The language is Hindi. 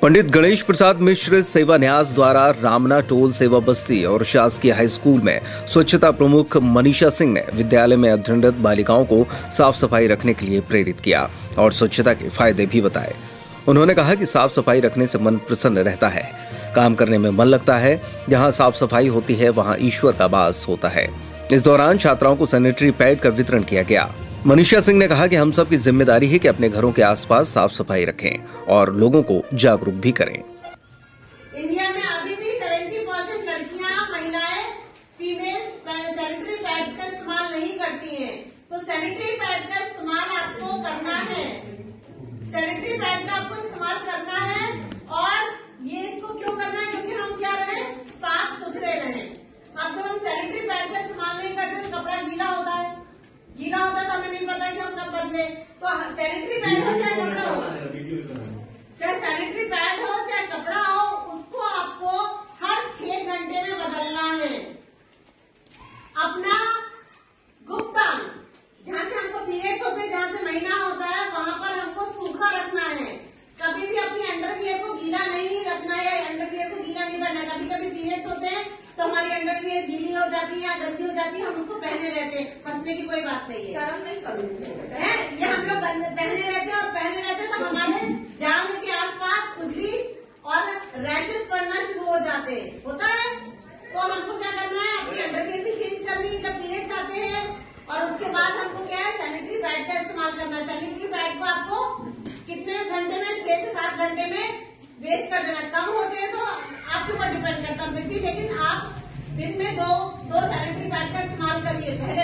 पंडित गणेश प्रसाद मिश्र सेवा न्यास द्वारा रामना टोल सेवा बस्ती और शासकीय हाई स्कूल में स्वच्छता प्रमुख मनीषा सिंह ने विद्यालय में अध्ययनरत बालिकाओं को साफ़ सफ़ाई रखने के लिए प्रेरित किया और स्वच्छता के फ़ायदे भी बताए। उन्होंने कहा कि साफ़ सफ़ाई रखने से मन प्रसन्न रहता है। काम करने में मन लगता है। जहाँ साफ़ सफ़ाई होती है, वहाँ ईश्वर का वास होता है। इस दौरान छात्राओं को सैनिटरी पैड का वितरण किया गया। मनीषा सिंह ने कहा कि हम सब की ज़िम्मेदारी है कि अपने घरों के आसपास साफ़ सफ़ाई रखें और लोगों को जागरूक भी करें। इंडिया में अभी भी 70 परसेंट महिलाएँ सैनिटरी पैड्स का इस्तेमाल नहीं करती हैं। तो सैनिटरी पैड का इस्तेमाल आपको करना है। सैनिटरी पैड का आपको इस्तेमाल करना है और ये इसको क्यों करना है क्योंकि हम क्या रहे साफ़ सुथरे रहे अब जब हम सैनिटरी पैड का इस्तेमाल नहीं करते तो कपड़ा गीला होता है गीला होता तो हमें नहीं पता बदले तो सैनिटरी पैड हो चाहे कपड़ा हो। चाहे सैनिटरी पैड हो चाहे कपड़ा हो उसको आपको हर छह घंटे में बदलना है। अपना गुप्ता जहाँ से हमको पीरियड्स होते हैं जहाँ से महीना होता है वहाँ पर हमको सूखा रखना है। कभी भी अपनी अंडरवियर को गीला नहीं रखना है अंडरवियर को गीला नहीं पहनना कभी कभी पीरियड्स होते हैं तो हमारी अंडरवियर गीली हो जाती है या गंदी हो जाती है हम उसको पहने रहते हैं। फंसने की कोई बात नहीं है। शर्म नहीं है ये हम लोग गंदे- पहने रहते हैं और पहने रहते हैं तो हमारे जांग के आसपास खुजली और रैशेस पड़ना हैं। होता है तो हमको क्या करना है, अपनी अंडरवियर भी चेंज करनी है, जब पीरियड्स आते हैं, और उसके बाद हमको क्या है सैनिटरी पैड का इस्तेमाल करना है। सैनिटरी पैड को आपको कितने घंटे में, छह से सात घंटे में वेस्ट कर देना कम होते हैं तो आपके ऊपर डिपेंड करता है। लेकिन आप दिन में दो दो सैनिटरी पैड का इस्तेमाल करिए, पहले